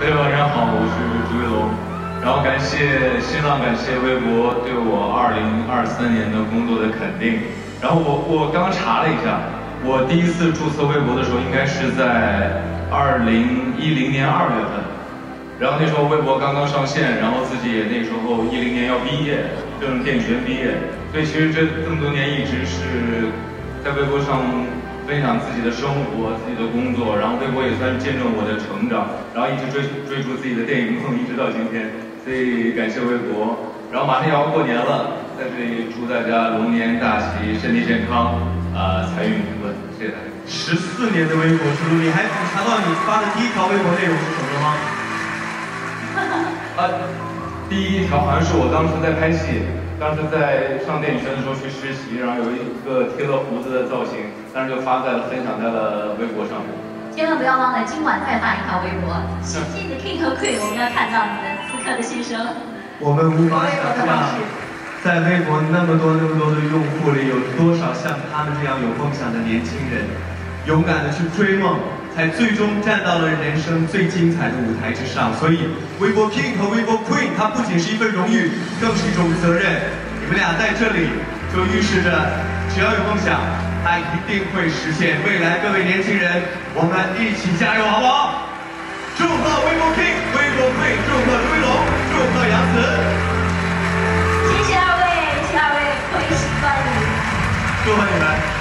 大家晚上好，我是朱一龙。然后感谢新浪，感谢微博对我2023年的工作的肯定。然后我我刚刚查了一下，我第一次注册微博的时候应该是在2010年2月份。然后那时候微博刚刚上线，然后自己也那时候10年要毕业，正电影学院毕业，所以其实这这么多年一直是在微博上。分享自己的生活、自己的工作，然后微博也算是见证我的成长，然后一直追追逐自己的电影梦，一直到今天，所以感谢微博。然后马上要过年了，在这里祝大家龙年大吉，身体健康，啊，财运平稳，谢谢大家。十四年的微博之路，你还查到你发的第一条微博内容是什么吗？啊，第一条好像是我当时在拍戏。当时在上电影学院的时候去实习，然后有一个贴了胡子的造型，当时就发在了分享在了微博上面。千万不要忘了今晚再发一条微博，实际的 King 和 Queen，我们要看到你们此刻的心声。我们无法想象，在微博那么多那么多的用户里，有多少像他们这样有梦想的年轻人，勇敢的去追梦。才最终站到了人生最精彩的舞台之上。所以，微博 King 和微博 Queen，它不仅是一份荣誉，更是一种责任。你们俩在这里，就预示着，只要有梦想，它一定会实现。未来各位年轻人，我们一起加油，好不好？祝贺微博 King、微博 Queen，祝贺刘威龙，祝贺杨紫。谢谢二位，谢谢二位，欢迎欢迎。祝贺你们。